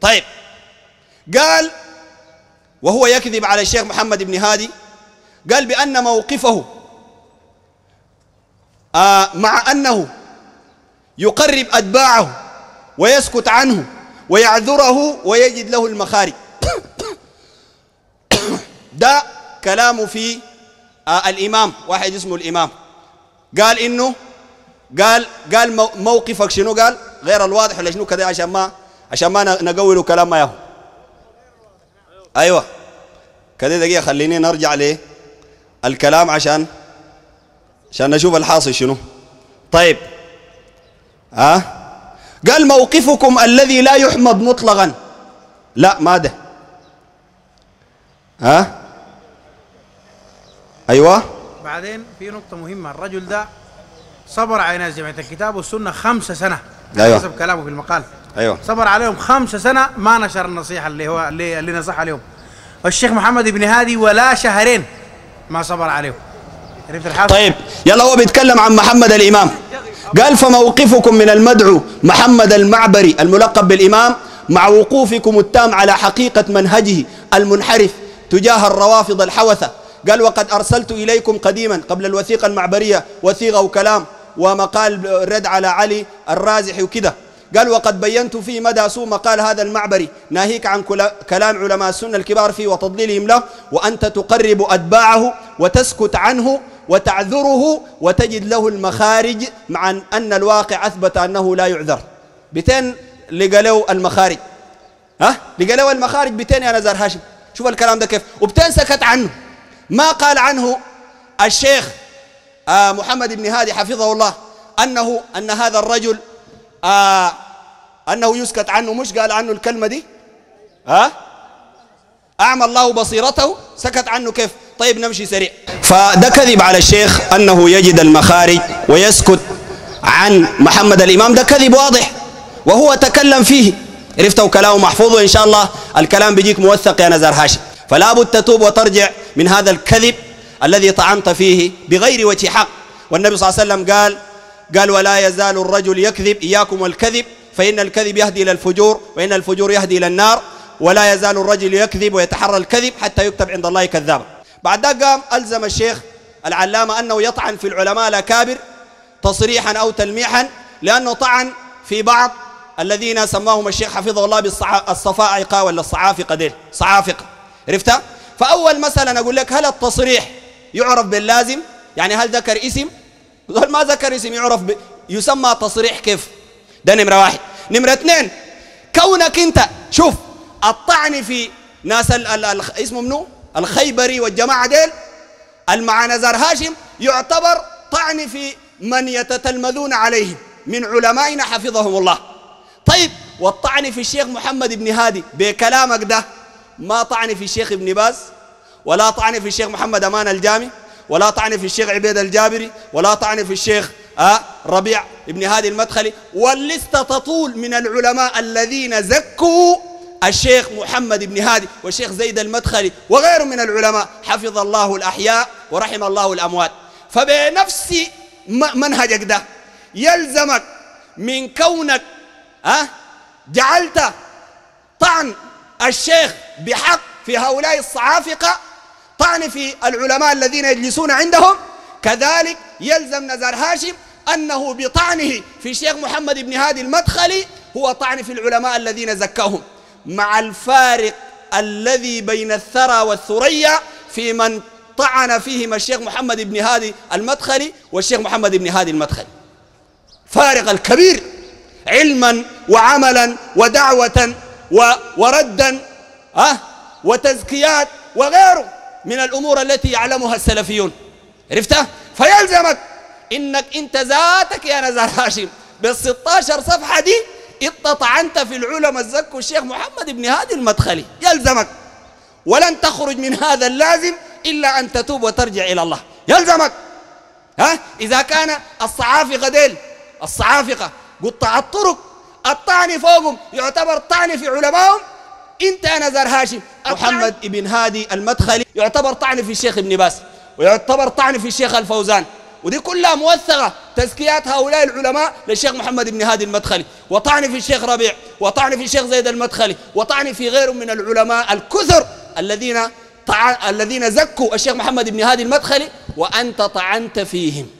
طيب. قال وهو يكذب على الشيخ محمد بن هادي قال بأن موقفه آه مع أنه يقرب أتباعه ويسكت عنه ويعذره ويجد له المخارج. ده كلامه في آه الإمام واحد اسمه الإمام. قال إنه قال قال موقفك شنو؟ قال غير الواضح ولا شنو؟ كذا عشان ما عشان ما نقول كلام ما يهو. أيوه. كذا دقيقة خليني نرجع ليه؟ الكلام عشان عشان نشوف الحاصل شنو. طيب. ها؟ أه؟ قال موقفكم الذي لا يحمد مطلقا. لا ما ده. ها؟ أه؟ أيوه. بعدين في نقطة مهمة الرجل ده صبر على ناس جماعة الكتاب والسنة خمسة سنة. أيوة. حسب كلامه في المقال. أيوه. صبر عليهم خمسة سنة ما نشر النصيحة اللي هو اللي, اللي نصح عليهم والشيخ محمد بن هادي ولا شهرين ما صبر عليهم. عرفت الحاصل طيب يلا هو بيتكلم عن محمد الإمام. قال فموقفكم من المدعو محمد المعبري الملقب بالإمام مع وقوفكم التام على حقيقة منهجه المنحرف تجاه الروافض الحوثة. قال وقد أرسلت إليكم قديما قبل الوثيقة المعبرية وثيقة وكلام ومقال رد على علي الرازحي وكذا. قال وقد بينت فيه مدى سوء مقال هذا المعبري ناهيك عن كلام علماء السنة الكبار فيه وتضليلهم له وأنت تقرب أتباعه وتسكت عنه وتعذره وتجد له المخارج مع أن الواقع أثبت أنه لا يعذر. بتين لقلوا المخارج. ها؟ لقلوا المخارج بتين يا نزار هاشم. شوف الكلام ده كيف. وبتين سكت عنه. ما قال عنه الشيخ آه محمد بن هادي حفظه الله أنه أن هذا الرجل آه أنه يسكت عنه مش قال عنه الكلمة دي؟ ها؟ أعمى الله بصيرته سكت عنه كيف؟ طيب نمشي سريع. فده كذب على الشيخ أنه يجد المخارج ويسكت عن محمد الإمام. ده كذب واضح وهو تكلم فيه. عرفته كلامه محفوظ وإن شاء الله؟ الكلام بيجيك موثق يا نزار هاشم. فلا بد تتوب وترجع من هذا الكذب الذي طعنت فيه بغير وجه حق. والنبي صلى الله عليه وسلم قال قال ولا يزال الرجل يكذب إياكم والكذب فإن الكذب يهدي إلى الفجور وإن الفجور يهدي إلى النار. ولا يزال الرجل يكذب ويتحرى الكذب حتى يكتب عند الله كذابا بعد ذلك قام ألزم الشيخ العلامة أنه يطعن في العلماء الأكابر تصريحا أو تلميحا لأنه طعن في بعض الذين سماهم الشيخ حفظه الله بالصفائقة ولا الصعافقة ديل صعافقة عرفتها؟ فأول مسألة أقول لك هل التصريح يعرف باللازم؟ يعني هل ذكر اسم؟ ما ذكر اسم يعرف ب... يسمى تصريح كيف؟ ده نمرة واحد. نمرة اثنين كونك انت شوف الطعن في ناس ال ال ال اسمه منو؟ الخيبري والجماعة ديل. المع نزار هاشم يعتبر طعن في من يتتلمذون عليهم من علمائنا حفظهم الله. طيب والطعن في الشيخ محمد بن هادي بكلامك ده ما طعن في الشيخ ابن باز؟ ولا طعن في الشيخ محمد أمان الجامي ولا طعن في الشيخ عبيد الجابري ولا طعن في الشيخ آه ربيع ابن هادي المدخلي. واللستة تطول من العلماء الذين زكوا الشيخ محمد بن هادي والشيخ زيد المدخلي وغيره من العلماء. حفظ الله الأحياء ورحم الله الأموات. فبنفس منهجك ده يلزمك من كونك أه جعلت طعن الشيخ بحق في هؤلاء الصعافقة طعن في العلماء الذين يجلسون عندهم. كذلك يلزم نزار هاشم أنه بطعنه في الشيخ محمد بن هادي المدخلي هو طعن في العلماء الذين زكاهم. مع الفارق الذي بين الثرى والثريا في من طعن فيهم الشيخ محمد بن هادي المدخلي والشيخ محمد بن هادي المدخلي. فارق الكبير علما وعملا ودعوة وردا أه وتزكيات وغيره. من الأمور التي يعلمها السلفيون. عرفتها فيلزمك إنك أنت ذاتك يا نزار هاشم بال 16 صفحة دي اطعنت في العلماء الزكوا الشيخ محمد بن هادي المدخلي. يلزمك. ولن تخرج من هذا اللازم إلا أن تتوب وترجع إلى الله. يلزمك. ها؟ إذا كان الصعافقة ديل الصعافقة قطع الطرق الطعن فوقهم يعتبر طعن في علمائهم. أنت يا نزار هاشم محمد بن هادي المدخلي يعتبر طعن في الشيخ ابن باس ويعتبر طعن في الشيخ الفوزان. ودي كلها موثقة تزكيات هؤلاء العلماء للشيخ محمد بن هادي المدخلي. وطعن في الشيخ ربيع وطعن في الشيخ زيد المدخلي وطعن في غيره من العلماء الكثر الذين طع... الذين زكوا الشيخ محمد بن هادي المدخلي وأنت طعنت فيهم.